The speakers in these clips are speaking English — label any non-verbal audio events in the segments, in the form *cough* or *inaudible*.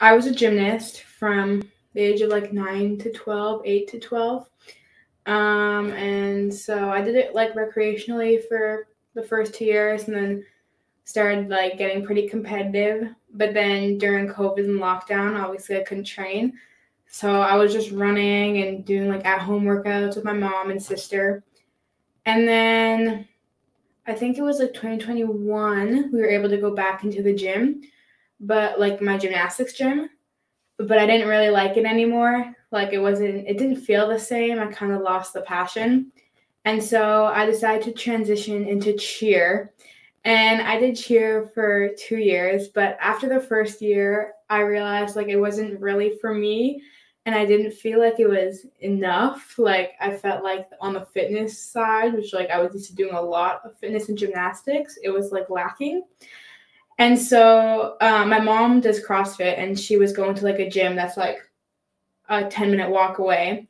I was a gymnast from the age of like 9 to 12, 8 to 12. Um, and so I did it like recreationally for the first two years and then started like getting pretty competitive. But then during COVID and lockdown, obviously I couldn't train. So I was just running and doing like at home workouts with my mom and sister. And then I think it was like 2021, we were able to go back into the gym, but like my gymnastics gym. But I didn't really like it anymore. Like it wasn't, it didn't feel the same. I kind of lost the passion. And so I decided to transition into cheer. And I did cheer for two years. But after the first year, I realized like it wasn't really for me and I didn't feel like it was enough. Like I felt like on the fitness side, which like I was used to doing a lot of fitness and gymnastics, it was like lacking. And so um, my mom does CrossFit, and she was going to like a gym that's like a ten minute walk away.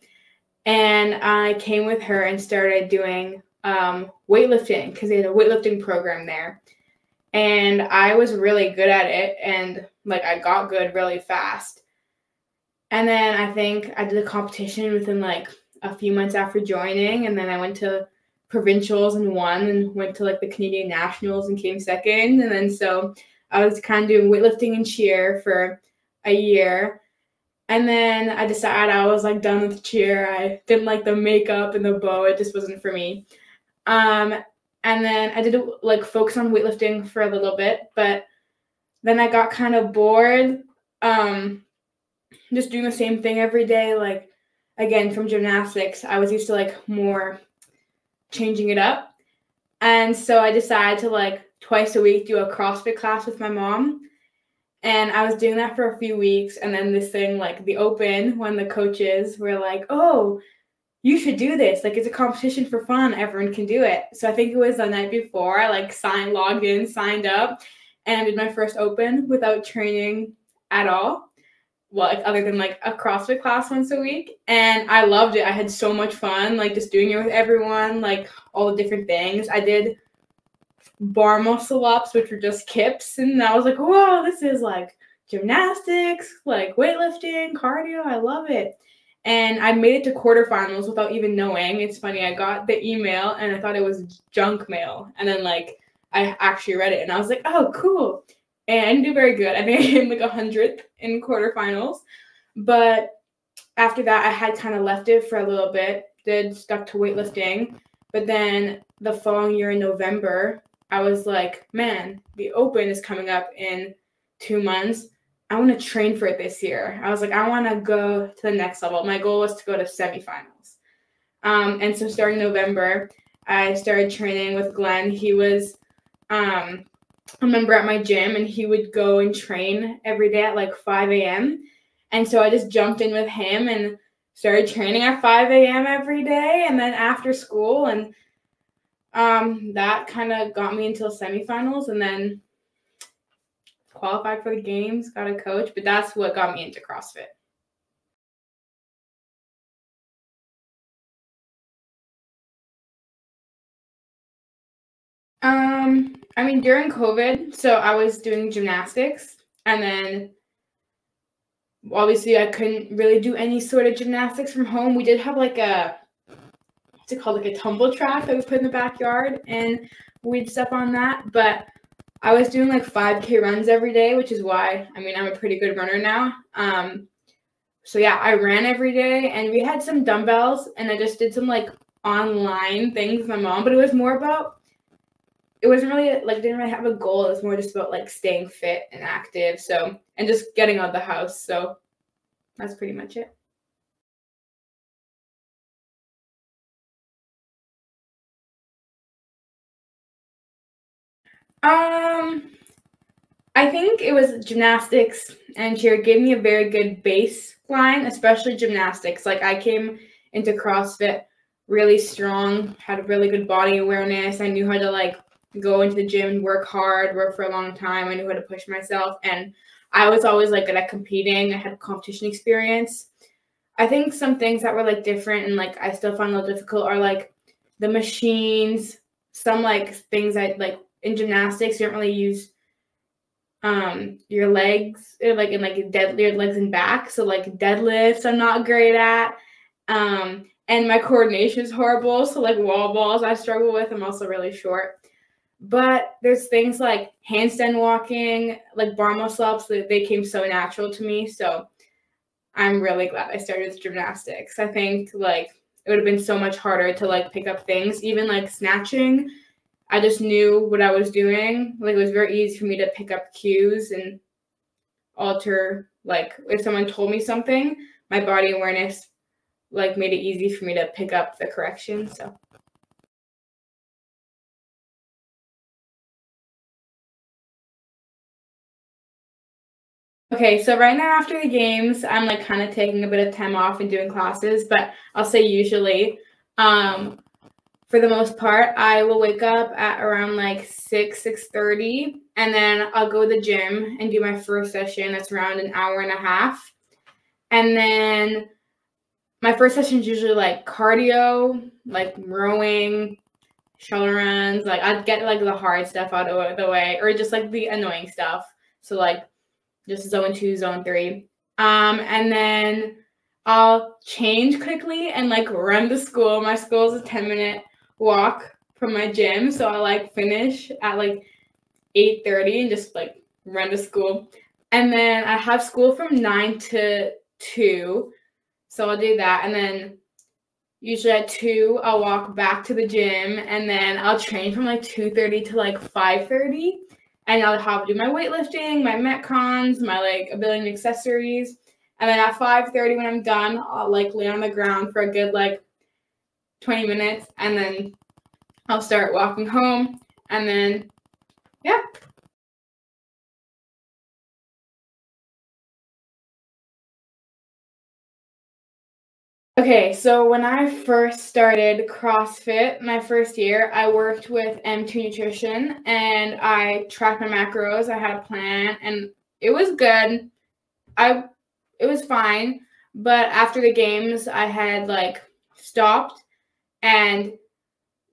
And I came with her and started doing um, weightlifting because they had a weightlifting program there. And I was really good at it, and like I got good really fast and then I think I did a competition within like a few months after joining. And then I went to provincials and won and went to like the Canadian Nationals and came second. And then so I was kind of doing weightlifting and cheer for a year. And then I decided I was like done with cheer. I didn't like the makeup and the bow. It just wasn't for me. Um, and then I did like focus on weightlifting for a little bit, but then I got kind of bored. Um, just doing the same thing every day. Like, again, from gymnastics, I was used to like more changing it up. And so I decided to like twice a week do a CrossFit class with my mom. And I was doing that for a few weeks. And then this thing, like the open, when the coaches were like, oh, you should do this. Like it's a competition for fun. Everyone can do it. So I think it was the night before I like signed, logged in, signed up, and did my first open without training at all well, like other than like a CrossFit class once a week. And I loved it. I had so much fun, like just doing it with everyone, like all the different things. I did bar muscle ups, which were just kips. And I was like, whoa, this is like gymnastics, like weightlifting, cardio. I love it. And I made it to quarterfinals without even knowing. It's funny, I got the email and I thought it was junk mail. And then like I actually read it and I was like, oh, cool and do very good. I think I came like a hundredth in quarterfinals, but after that, I had kind of left it for a little bit. Did stuck to weightlifting, but then the following year in November, I was like, man, the Open is coming up in two months. I want to train for it this year. I was like, I want to go to the next level. My goal was to go to semifinals. Um, and so starting November, I started training with Glenn. He was um, a member at my gym and he would go and train every day at like 5 a.m. And so I just jumped in with him and started training at 5 a.m. every day and then after school. And um, that kind of got me until semifinals and then qualified for the games, got a coach. But that's what got me into CrossFit. Um, I mean, during COVID, so I was doing gymnastics, and then obviously I couldn't really do any sort of gymnastics from home. We did have like a what's it called, like a tumble track that we put in the backyard, and we'd step on that. But I was doing like 5K runs every day, which is why I mean I'm a pretty good runner now. Um, so yeah, I ran every day, and we had some dumbbells, and I just did some like online things with my mom, but it was more about it wasn't really like didn't really have a goal. It was more just about like staying fit and active. So and just getting out of the house. So that's pretty much it. Um, I think it was gymnastics and cheer gave me a very good baseline, especially gymnastics. Like I came into CrossFit really strong, had a really good body awareness. I knew how to like go into the gym, and work hard, work for a long time. I knew how to push myself. And I was always like good at competing. I had competition experience. I think some things that were like different and like I still find a little difficult are like the machines, some like things I like in gymnastics, you don't really use um your legs uh, like in like dead your legs and back. So like deadlifts I'm not great at. Um and my coordination is horrible. So like wall balls I struggle with. I'm also really short. But there's things like handstand walking, like bar muscle ups, that they came so natural to me. So I'm really glad I started with gymnastics. I think like it would have been so much harder to like pick up things, even like snatching. I just knew what I was doing. Like it was very easy for me to pick up cues and alter like if someone told me something, my body awareness like made it easy for me to pick up the correction. So Okay, so right now after the games, I'm like kind of taking a bit of time off and doing classes, but I'll say usually, um, for the most part, I will wake up at around like six, six thirty, and then I'll go to the gym and do my first session. That's around an hour and a half, and then my first session is usually like cardio, like rowing, shuttle runs. Like I'd get like the hard stuff out of the way, or just like the annoying stuff. So like just zone two, zone three. Um, and then I'll change quickly and like run to school. My school is a 10 minute walk from my gym. So I like finish at like 8:30 and just like run to school. And then I have school from 9 to 2. So I'll do that. And then usually at 2, I'll walk back to the gym and then I'll train from like 2:30 to like 5:30 and I'll have to do my weightlifting, my metcons, my like ability and accessories. And then at 5:30 when I'm done, I'll like lay on the ground for a good like 20 minutes. And then I'll start walking home. And then yeah, Okay, so when I first started CrossFit, my first year, I worked with M2 Nutrition and I tracked my macros. I had a plan and it was good. I it was fine, but after the games, I had like stopped and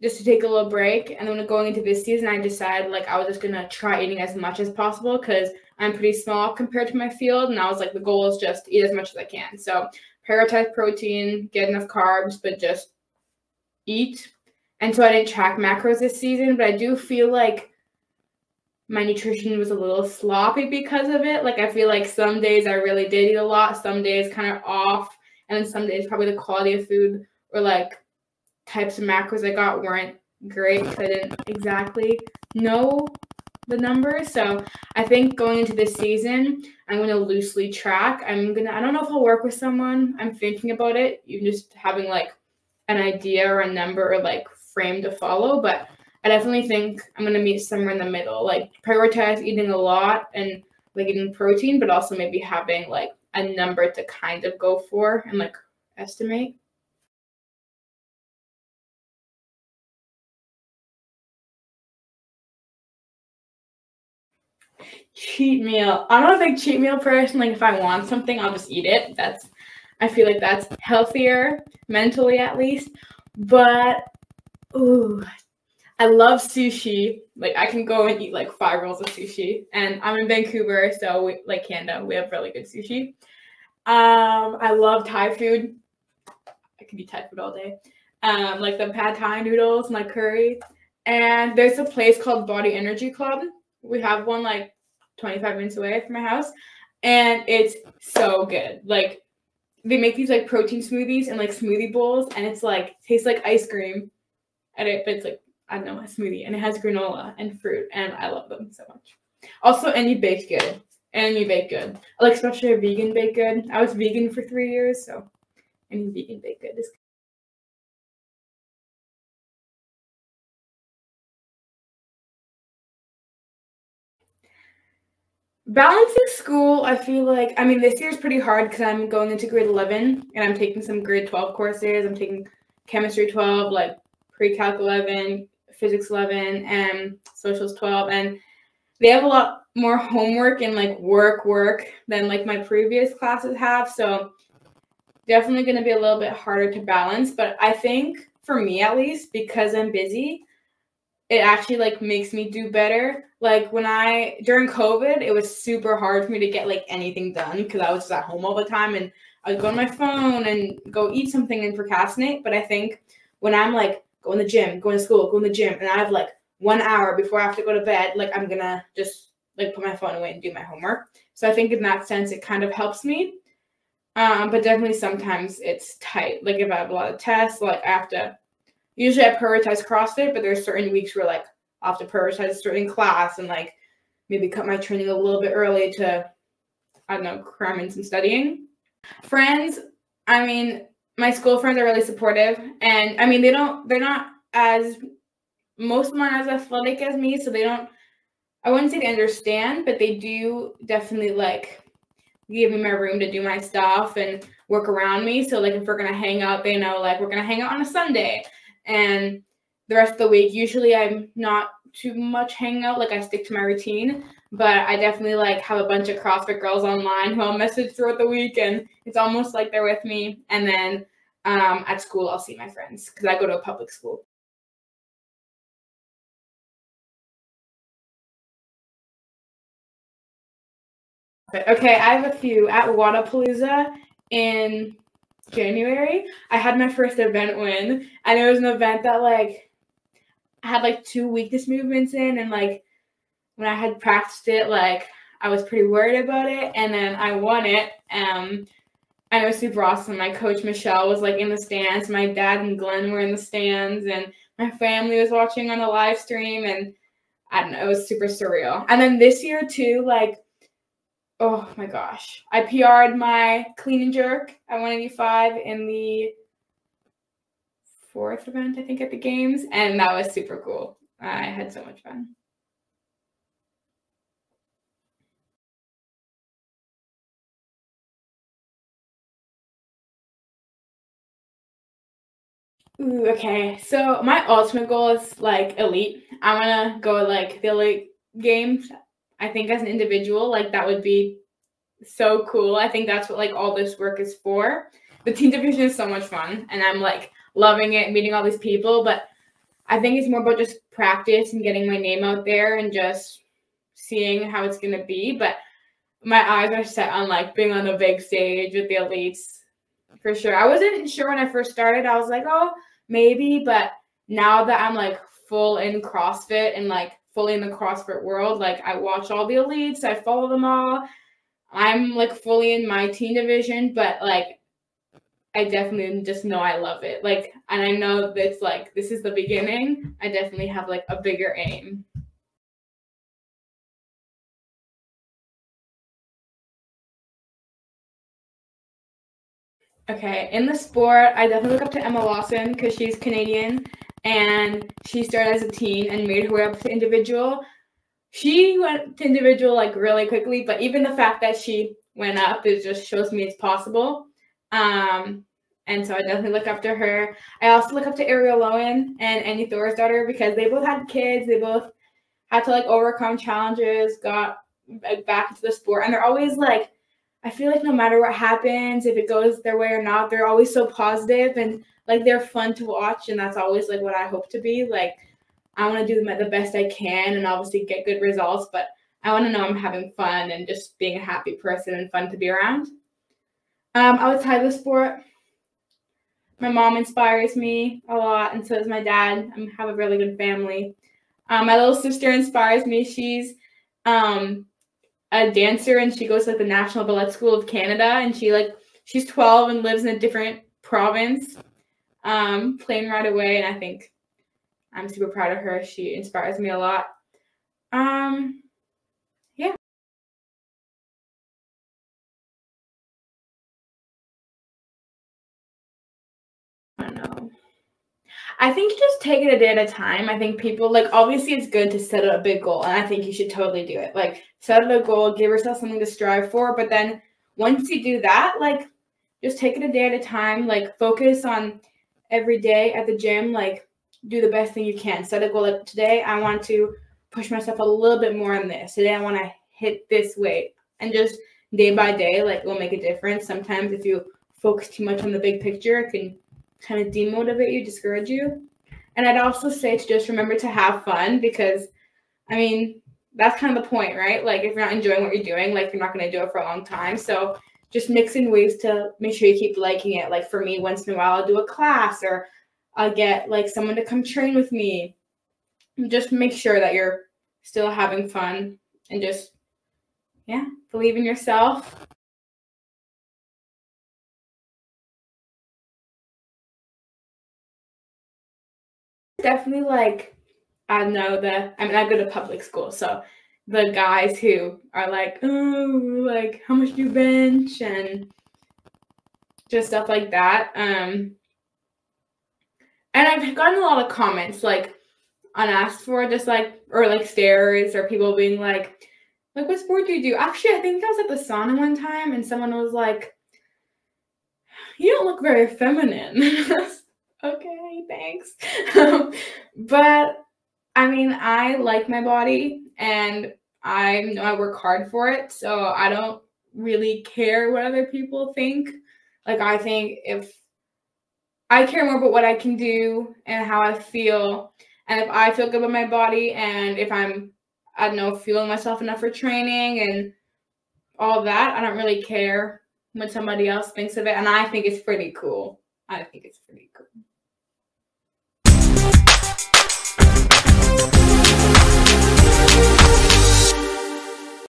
just to take a little break. And then going into this season, I decided like I was just gonna try eating as much as possible because I'm pretty small compared to my field, and I was like the goal is just eat as much as I can. So prioritize protein, get enough carbs, but just eat. And so I didn't track macros this season, but I do feel like my nutrition was a little sloppy because of it. Like I feel like some days I really did eat a lot, some days kind of off, and then some days probably the quality of food or like types of macros I got weren't great because I didn't exactly know the numbers. So I think going into this season, I'm going to loosely track. I'm going to, I don't know if I'll work with someone. I'm thinking about it. Even just having like an idea or a number or like frame to follow. But I definitely think I'm going to meet somewhere in the middle. Like prioritize eating a lot and like eating protein, but also maybe having like a number to kind of go for and like estimate. Cheat meal. I'm not a big cheat meal person. Like if I want something, I'll just eat it. That's I feel like that's healthier mentally at least. But ooh, I love sushi. Like I can go and eat like five rolls of sushi. And I'm in Vancouver, so we, like Canada, we have really good sushi. Um, I love Thai food. I can eat Thai food all day. Um, like the pad Thai noodles and like curry. And there's a place called Body Energy Club. We have one like 25 minutes away from my house, and it's so good. Like they make these like protein smoothies and like smoothie bowls, and it's like tastes like ice cream, and it but it's like I don't know a smoothie, and it has granola and fruit, and I love them so much. Also, and you bake good, and you bake good. like especially a vegan baked good. I was vegan for three years, so any vegan baked good is Balancing school, I feel like, I mean, this year is pretty hard because I'm going into grade 11 and I'm taking some grade 12 courses. I'm taking chemistry 12, like pre calc 11, physics 11, and socials 12. And they have a lot more homework and like work, work than like my previous classes have. So definitely going to be a little bit harder to balance. But I think for me, at least, because I'm busy, it actually like makes me do better. Like when I during COVID, it was super hard for me to get like anything done because I was just at home all the time and I'd go on my phone and go eat something and procrastinate. But I think when I'm like going to the gym, going to school, going to the gym, and I have like one hour before I have to go to bed, like I'm gonna just like put my phone away and do my homework. So I think in that sense, it kind of helps me. Um, but definitely sometimes it's tight. Like if I have a lot of tests, like I have to. Usually I prioritize CrossFit, but there's certain weeks where like I have to prioritize a certain class and like maybe cut my training a little bit early to I don't know cram in some studying. Friends, I mean, my school friends are really supportive, and I mean they don't they're not as most of them aren't as athletic as me, so they don't. I wouldn't say they understand, but they do definitely like give me my room to do my stuff and work around me. So like if we're gonna hang out, they know like we're gonna hang out on a Sunday, and the rest of the week usually I'm not too much hanging out. Like I stick to my routine, but I definitely like have a bunch of CrossFit girls online who I'll message throughout the week, and it's almost like they're with me. And then um, at school, I'll see my friends because I go to a public school. Okay, I have a few at Wodapalooza in January. I had my first event win, and it was an event that like I had like two weakness movements in, and like when I had practiced it, like I was pretty worried about it, and then I won it. Um, and it was super awesome. My coach Michelle was like in the stands. My dad and Glenn were in the stands, and my family was watching on the live stream, and I don't know, it was super surreal. And then this year too, like oh my gosh. I PR'd my clean and jerk at 185 in the fourth event, I think, at the games, and that was super cool. I had so much fun. Ooh, okay. So my ultimate goal is like elite. I wanna go like the elite games I think as an individual, like that would be so cool. I think that's what like all this work is for. The team division is so much fun and I'm like loving it, meeting all these people, but I think it's more about just practice and getting my name out there and just seeing how it's gonna be. But my eyes are set on like being on the big stage with the elites for sure. I wasn't sure when I first started. I was like, oh, maybe, but now that I'm like full in CrossFit and like fully in the CrossFit world. Like I watch all the elites, I follow them all. I'm like fully in my teen division, but like I definitely just know I love it. Like, and I know that's like this is the beginning. I definitely have like a bigger aim. Okay, in the sport, I definitely look up to Emma Lawson because she's Canadian and she started as a teen and made her way up to individual. She went to individual like really quickly, but even the fact that she went up it just shows me it's possible. Um, and so I definitely look up to her. I also look up to Arielle Loewen and Annie Thorisdottir because they both had kids. They both had to like overcome challenges, got like, back into the sport, and they're always like, I feel like no matter what happens, if it goes their way or not, they're always so positive and like they're fun to watch and that's always like what I hope to be. Like I want to do the best I can and obviously get good results, but I want to know I'm having fun and just being a happy person and fun to be around. Um, outside the sport, my mom inspires me a lot, and so does my dad. I have a really good family. Um, my little sister inspires me. She's um, a dancer, and she goes to like, the National Ballet School of Canada, and she like she's 12 and lives in a different province um, plane right away, and I think I'm super proud of her. She inspires me a lot. Um, yeah. I know. I think just take it a day at a time. I think people like obviously it's good to set a big goal, and I think you should totally do it. Like set a goal, give yourself something to strive for, but then once you do that, like just take it a day at a time. Like focus on every day at the gym, like do the best thing you can. Set a goal like today I want to push myself a little bit more on this. Today I want to hit this weight. And just day by day, like will make a difference. Sometimes if you focus too much on the big picture, it can kind of demotivate you, discourage you. And I'd also say to just remember to have fun because, I mean, that's kind of the point, right? Like, if you're not enjoying what you're doing, like, you're not going to do it for a long time. So, just mixing ways to make sure you keep liking it. Like, for me, once in a while, I'll do a class or I'll get like someone to come train with me. Just make sure that you're still having fun and just, yeah, believe in yourself. Definitely like, I know that, I mean, I go to public school, so the guys who are like, oh, like, how much do you bench? And just stuff like that. Um, and I've gotten a lot of comments like unasked for, just like or like stares or people being like, like what sport do you do? Actually, I think I was at the sauna one time and someone was like, "You don't look very feminine." *laughs* okay, thanks. *laughs* but I mean, I like my body and I know I work hard for it, so I don't really care what other people think. Like I think if I care more about what I can do and how I feel. And if I feel good about my body and if I'm, I don't know, feeling myself enough for training and all that, I don't really care what somebody else thinks of it. And I think it's pretty cool. I think it's pretty cool.